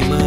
be.